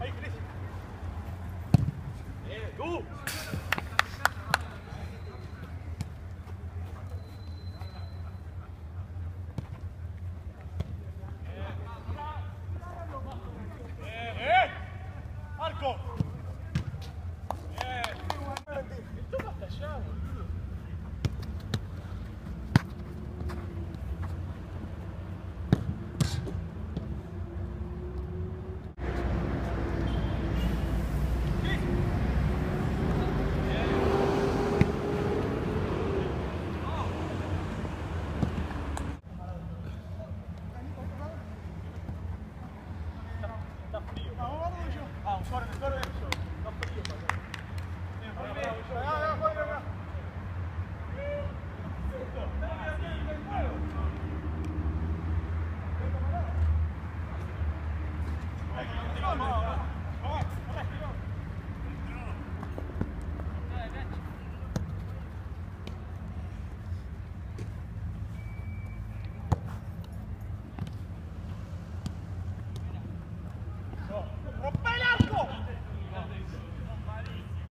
Aí, Cris. É, gol! ¡Rompelo!